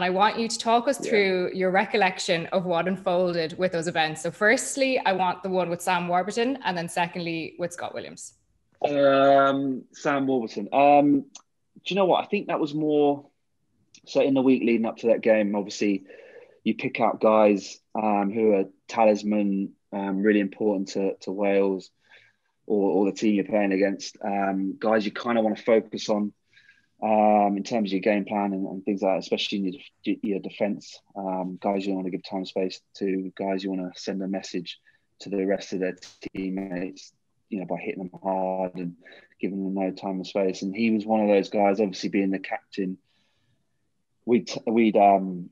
I want you to talk us through yeah. your recollection of what unfolded with those events. So, firstly, I want the one with Sam Warburton, and then secondly, with Scott Williams. Um, Sam Warburton. Um, do you know what? I think that was more so in the week leading up to that game. Obviously, you pick out guys um, who are talisman, um, really important to, to Wales or, or the team you're playing against. Um, guys you kind of want to focus on um, in terms of your game plan and, and, things like that, especially in your, your defence. Um, guys you want to give time space to, guys you want to send a message to the rest of their teammates, you know, by hitting them hard and giving them no time and space. And he was one of those guys, obviously being the captain. We'd, we'd um,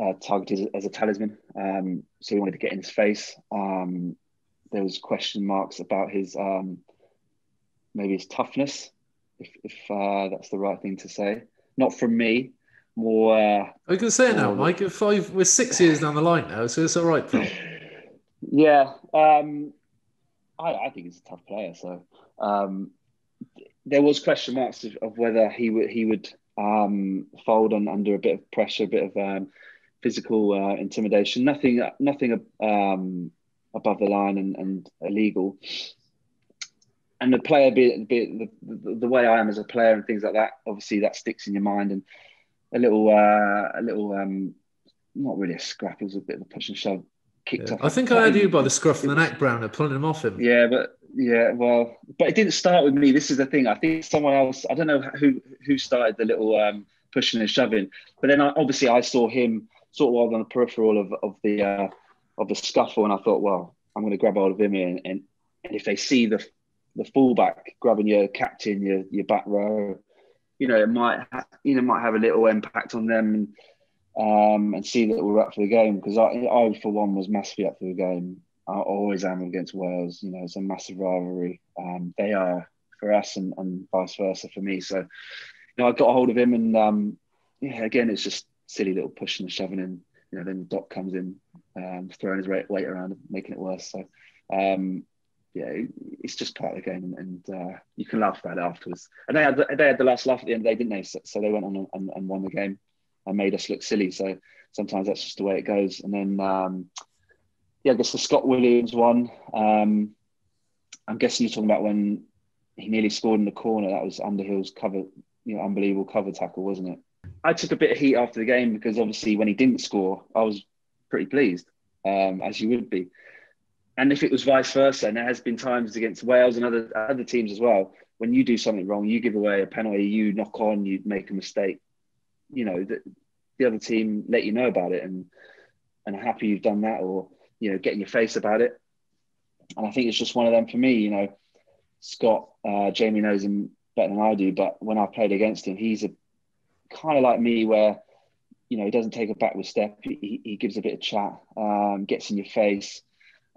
uh, targeted as a talisman, um, so we wanted to get in his face. Um, there was question marks about his um, maybe his toughness, if, if uh, that's the right thing to say. Not from me, more. Uh, I can say it now, Mike. Five, we're six years down the line now, so it's all right, pal. yeah, um, I, I, think he's a tough player. So um, there was question marks of, of, whether he would he would um, fold on under a bit of pressure, a bit of um, physical uh, intimidation. Nothing, nothing um, above the line and, and illegal. And the player, be, be the, the way I am as a player and things like that, obviously that sticks in your mind. And a little, uh, a little, um, not really a scrap. It was a bit of a push and shove. Kicked yeah. off. I think I had you by the scruff of the neck, Brown, Browner, pulling him off him. Yeah, but yeah, well, but it didn't start with me. This is the thing. I think someone else. I don't know who who started the little um, pushing and shoving, but then I, obviously I saw him sort of on the peripheral of of the uh, of the scuffle, and I thought, well, I'm going to grab hold of him here, and, and, and if they see the the fullback grabbing your captain, your your back row, you know, it might ha- you know might have a little impact on them, and um, and see that we're up for the game because I, I for one was massively up for the game. I always am against Wales. You know, it's a massive rivalry. Um, they are for us, and, and vice versa for me. So, you know, I got a hold of him, and um, yeah, again, it's just silly little pushing and shoving, and you know, then Doc comes in, um, throwing his weight around and making it worse. So, um, yeah, it's just part of the game, and, uh, you can laugh about it afterwards. And they had the, they had the last laugh at the end of the day, didn't they? So, so they went on and, and, won the game and made us look silly. So sometimes that's just the way it goes. And then, um, yeah, I guess the Scott Williams one. Um, I'm guessing you're talking about when he nearly scored in the corner. That was Underhill's cover, you know, unbelievable cover tackle, wasn't it? I took a bit of heat after the game because obviously when he didn't score, I was pretty pleased, um, as you would be. And if it was vice versa, and there has been times against Wales and other other teams as well, when you do something wrong, you give away a penalty, you knock on, you make a mistake, you know, the, the other team let you know about it and and happy you've done that or you know, get in your face about it. And I think it's just one of them for me, you know. Scott, uh, Jamie knows him better than I do, but when I played against him, he's a kind of like me where you know he doesn't take a backward step. He, he gives a bit of chat, um, gets in your face.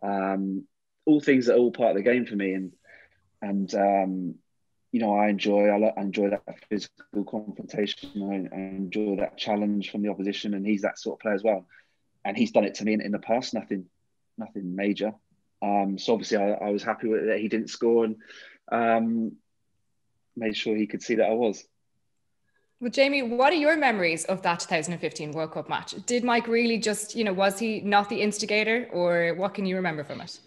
Um, all things that are all part of the game for me, and and um, you know I enjoy I, I enjoy that physical confrontation. I, I, enjoy that challenge from the opposition, and he's that sort of player as well. And he's done it to me in, in the past. Nothing nothing major. Um, so obviously I, I was happy with it that he didn't score and um, made sure he could see that I was. Well, Jamie, what are your memories of that 2015 World Cup match? Did Mike really just, you know, was he not the instigator or what can you remember from it?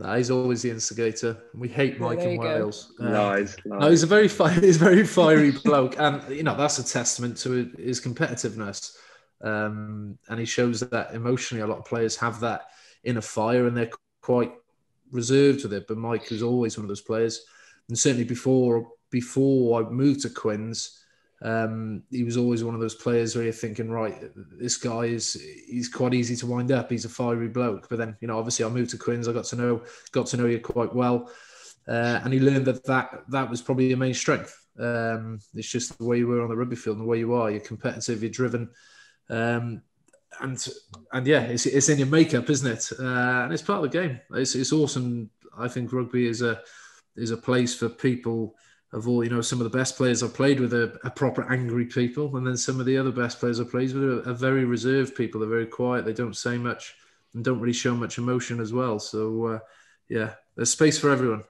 Nah, he's always the instigator. We hate Mike in Wales. Um, nice, nice. No, he's a very fiery, he's a very fiery bloke, and you know that's a testament to his competitiveness. Um, and he shows that emotionally, a lot of players have that inner fire, and they're quite reserved with it. But Mike is always one of those players, and certainly before before I moved to Quins, um, he was always one of those players where you're thinking, right, this guy is he's quite easy to wind up. He's a fiery bloke. But then, you know, obviously I moved to Quins. I got to know got to know you quite well, uh, and he learned that that that was probably your main strength. Um, it's just the way you were on the rugby field and the way you are. You're competitive. You're driven. Um, and and yeah, it's, it's in your makeup, isn't it? Uh, and it's part of the game. It's, it's awesome. I think rugby is a is a place for people of all, you know, some of the best players I've played with are, are, proper angry people, and then some of the other best players I've played with are, are, very reserved people. They're very quiet. They don't say much and don't really show much emotion as well. So, uh, yeah, there's space for everyone.